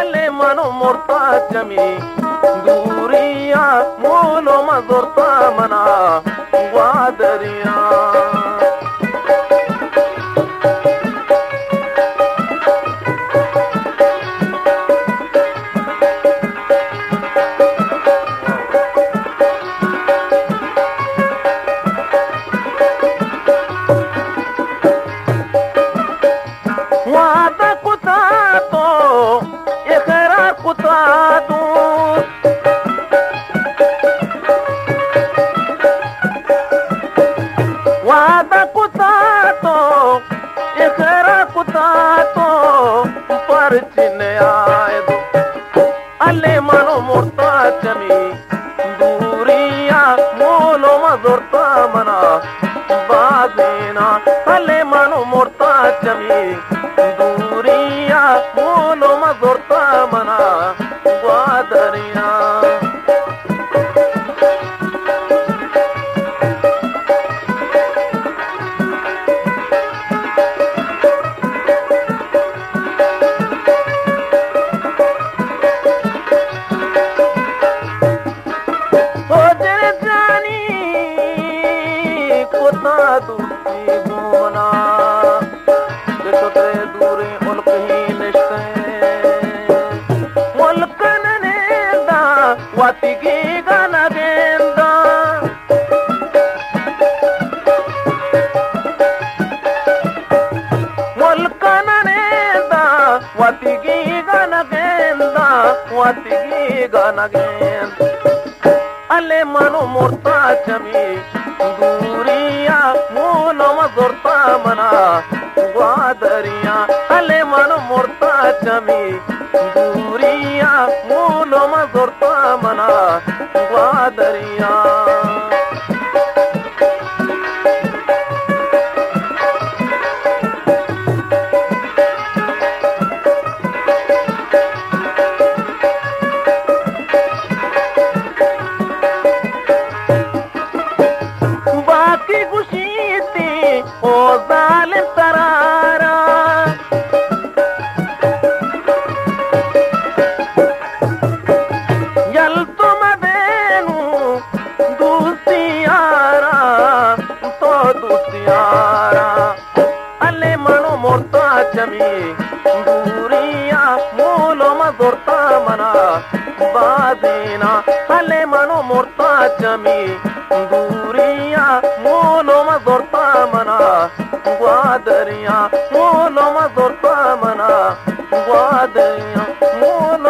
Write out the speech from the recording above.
الليمان مرطة جمي دوريا مولو مزرطة منا وعدريا পিছনে আয় দো। আলে মানো মোরতা চমি দূরিয়া মোলো মজোরতা মনা বাজেনা আলে মানো মোরতা চমি দূরিয়া মোলো মজোরতা kota dusi gona Desotre मना बुआ दरिया अले मन मोरता चमी दूरिया मोनो मजोरता मना बुआ दरिया। ಬರ್ತಾ ಮನ ಬಾದೇನ ಅಲೆ ಮನೋ ಮೊರ್ತಾ ಚಮಿ ದೂರಿಯ ಮೋನೋಮ ದೊರ್ತಾ ಮನ ವಾದರಿಯ ಮೋನೋಮ ದೊರ್ತಾ ಮನ ವಾದರಿಯ ಮೋನ